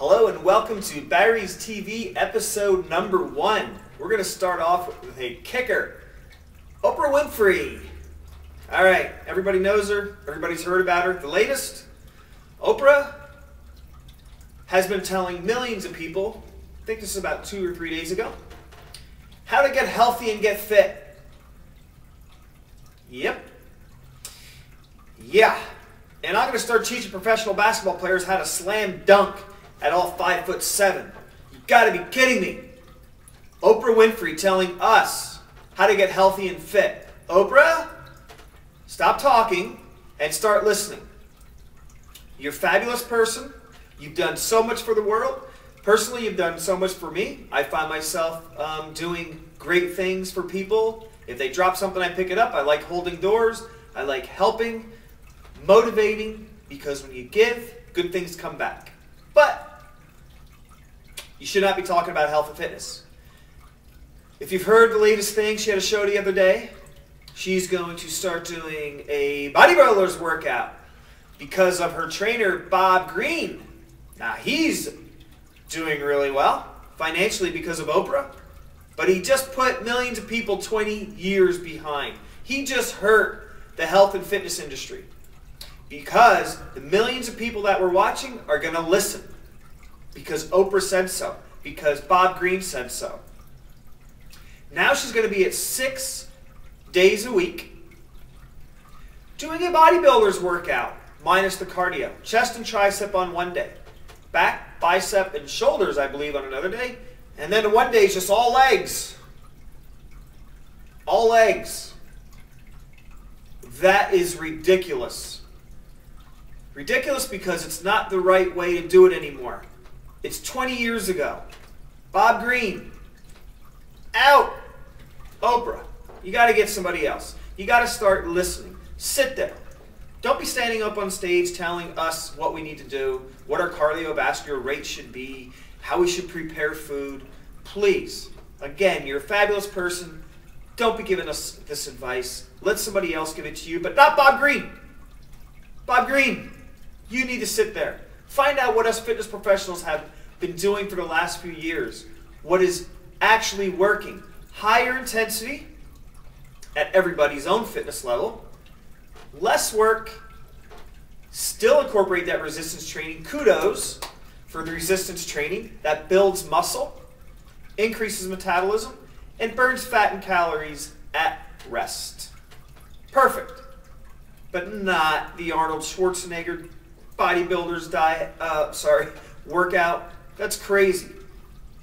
welcome to Barry's TV episode number one. We're going to start off with a kicker Oprah Winfrey. All right, everybody knows her, everybody's heard about her. The latest Oprah has been telling millions of people, I think this is about two or three days ago, how to get healthy and get fit. Yep. Yeah. And I'm going to start teaching professional basketball players how to slam dunk at all five foot seven. You got to be kidding me. Oprah Winfrey telling us how to get healthy and fit. Oprah, stop talking and start listening. You're a fabulous person. You've done so much for the world. Personally, you've done so much for me. I find myself um, doing great things for people. If they drop something, I pick it up. I like holding doors. I like helping, motivating, because when you give, good things come back. You should not be talking about health and fitness. If you've heard the latest thing, she had a show the other day. She's going to start doing a bodybuilder's workout because of her trainer, Bob Green. Now, he's doing really well financially because of Oprah, but he just put millions of people 20 years behind. He just hurt the health and fitness industry because the millions of people that were watching are going to listen because Oprah said so, because Bob Green said so. Now she's going to be at six days a week doing a bodybuilder's workout minus the cardio. Chest and tricep on one day, back, bicep, and shoulders, I believe, on another day. And then one day is just all legs. All legs. That is ridiculous. Ridiculous because it's not the right way to do it anymore. It's 20 years ago. Bob Green, out. Oprah, you got to get somebody else. You got to start listening. Sit there. Don't be standing up on stage telling us what we need to do, what our cardiovascular rate should be, how we should prepare food. Please, again, you're a fabulous person. Don't be giving us this advice. Let somebody else give it to you, but not Bob Green. Bob Green, you need to sit there. Find out what us fitness professionals have been doing for the last few years. What is actually working. Higher intensity at everybody's own fitness level. Less work. Still incorporate that resistance training. Kudos for the resistance training that builds muscle, increases metabolism, and burns fat and calories at rest. Perfect. But not the Arnold Schwarzenegger bodybuilder's diet, uh, sorry, workout. That's crazy.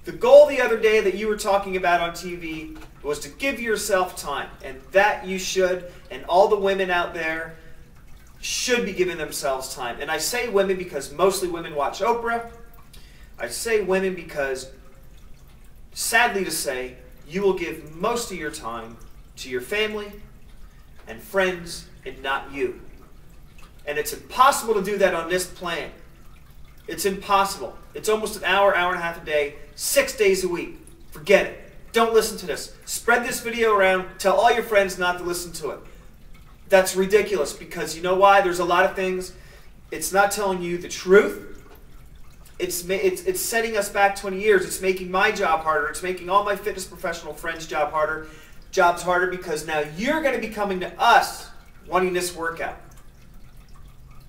The goal the other day that you were talking about on TV was to give yourself time, and that you should, and all the women out there should be giving themselves time. And I say women because mostly women watch Oprah. I say women because, sadly to say, you will give most of your time to your family and friends and not you. And it's impossible to do that on this planet. It's impossible. It's almost an hour, hour and a half a day, six days a week. Forget it. Don't listen to this. Spread this video around. Tell all your friends not to listen to it. That's ridiculous because you know why? There's a lot of things. It's not telling you the truth. It's, it's, it's setting us back 20 years. It's making my job harder. It's making all my fitness professional friends' job harder, jobs harder because now you're going to be coming to us wanting this workout.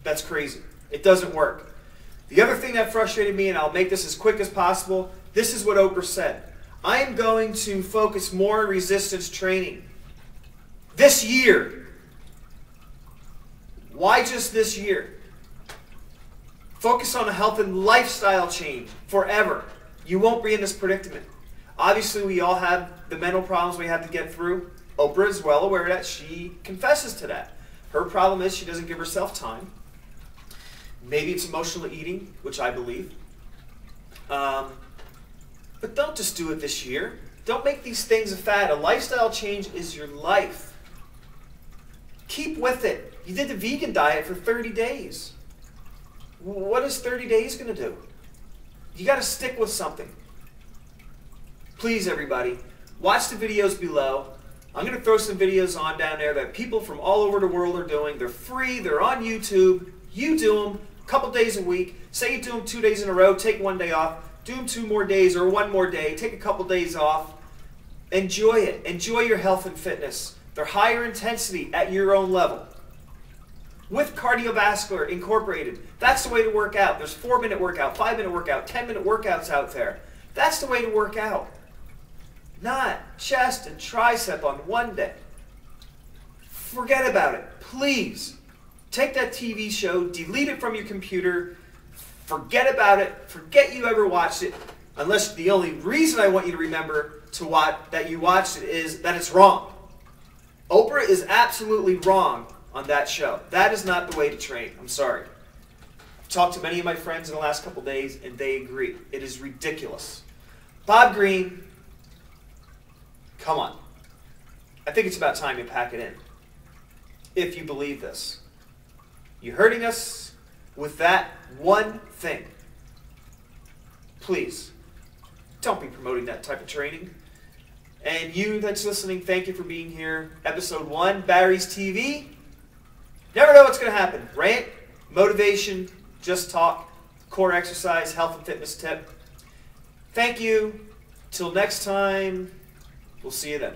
That's crazy. It doesn't work. The other thing that frustrated me, and I'll make this as quick as possible, this is what Oprah said. I am going to focus more on resistance training this year. Why just this year? Focus on a health and lifestyle change forever. You won't be in this predicament. Obviously, we all have the mental problems we have to get through. Oprah is well aware of that. She confesses to that. Her problem is she doesn't give herself time. Maybe it's emotional eating, which I believe. Um, but don't just do it this year. Don't make these things a fad. A lifestyle change is your life. Keep with it. You did the vegan diet for 30 days. What is 30 days going to do? You got to stick with something. Please, everybody, watch the videos below. I'm going to throw some videos on down there that people from all over the world are doing. They're free, they're on YouTube. You do them a couple days a week. Say you do them two days in a row, take one day off. Do them two more days or one more day. Take a couple days off. Enjoy it. Enjoy your health and fitness. They're higher intensity at your own level. With cardiovascular incorporated. That's the way to work out. There's four minute workout, five minute workout, 10 minute workouts out there. That's the way to work out. Not chest and tricep on one day. Forget about it. Please take that TV show, delete it from your computer, forget about it, forget you ever watched it, unless the only reason I want you to remember to watch that you watched it is that it's wrong. Oprah is absolutely wrong on that show. That is not the way to train. I'm sorry. I've talked to many of my friends in the last couple days, and they agree. It is ridiculous. Bob Green, come on. I think it's about time you pack it in. If you believe this. You're hurting us with that one thing. Please, don't be promoting that type of training. And you that's listening, thank you for being here. Episode one, Barry's TV. Never know what's going to happen. Rant, motivation, just talk, core exercise, health and fitness tip. Thank you. Till next time, we'll see you then.